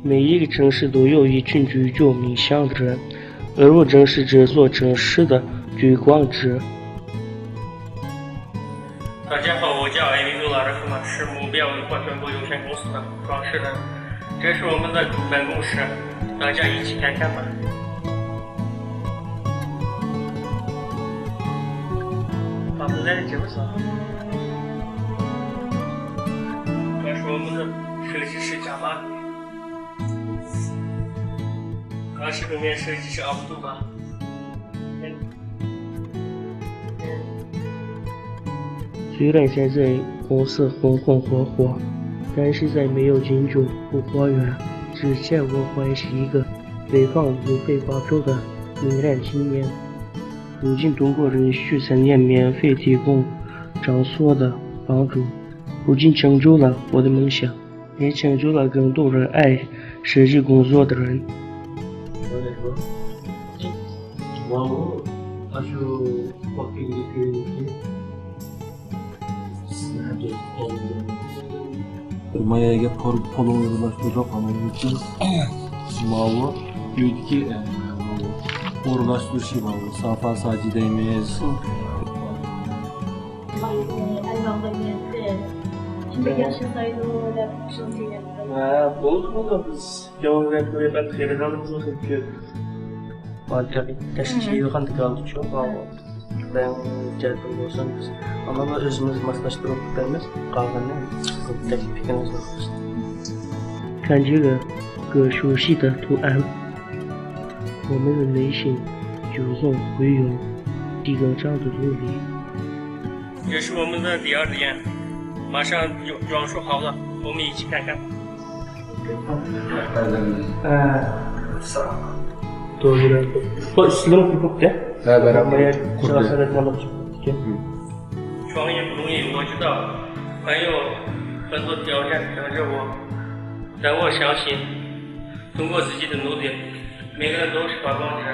每一个城市都有一群居住冥想的人，而我正是这座城市的推广者。大家好，我叫艾米杜拉热夫曼，是目标文化传播有限公司的创始人。这是我们的办公室，大家一起看看吧。发布在介绍。这是我们的设计师加马。这是对面设计师阿卜杜吧。虽然现在公司红红火火，但是在没有进驻后花园之前，我还是一个被放入非法州的迷恋青年。如今，中国人许三年免费提供场所的帮助，不仅成就了我的梦想，也成就了更多人爱设计工作的人。Mayaga polo uyg'unlashtirib amaliyotda mavu uydagi o'rlashtirish mavu safa sajidaymiz 看这个，个熟悉的图案，我们的内心就总会有一个这样的努力。也是我们的第二时间。马上有装束好了，我们一起看看。哎，啥？多一点。不，是。我，创业不容易，我知道，还有很多挑战等着我。但我相信，通过自己的努力，每个人都是发光的。